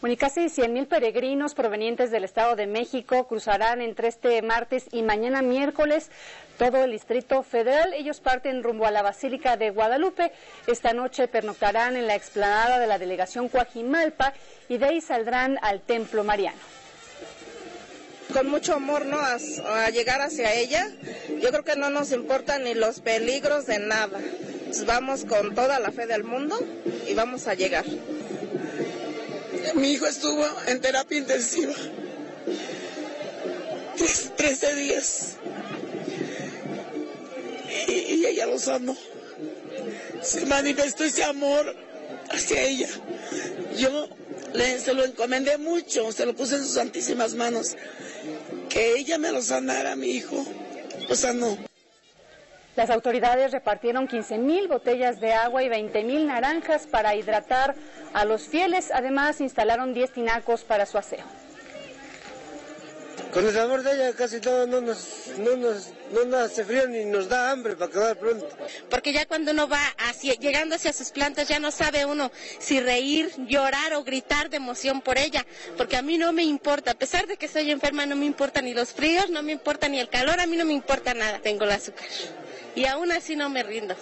Bueno, y casi 100 mil peregrinos provenientes del Estado de México cruzarán entre este martes y mañana miércoles todo el Distrito Federal. Ellos parten rumbo a la Basílica de Guadalupe. Esta noche pernoctarán en la explanada de la delegación Coajimalpa y de ahí saldrán al Templo Mariano con mucho amor ¿no? A, llegar hacia ella. Yo creo que no nos importan ni los peligros de nada. vamos con toda la fe del mundo y vamos a llegar. Mi hijo estuvo en terapia intensiva. 13 días. Y, ella lo sanó. Se manifestó ese amor hacia ella. Yo le, se lo encomendé mucho, se lo puse en sus santísimas manos. Que ella me lo sanara, mi hijo. Lo sanó. Las autoridades repartieron 15 mil botellas de agua y 20 mil naranjas para hidratar a los fieles. Además, instalaron 10 tinacos para su aseo. Con el sabor de ella casi todo no nos, no nos, no hace frío ni nos da hambre para acabar pronto. Porque ya cuando uno va hacia, llegando hacia sus plantas ya no sabe uno si reír, llorar o gritar de emoción por ella. Porque a mí no me importa, a pesar de que soy enferma, no me importa ni los fríos, no me importa ni el calor, a mí no me importa nada. Tengo el azúcar y aún así no me rindo.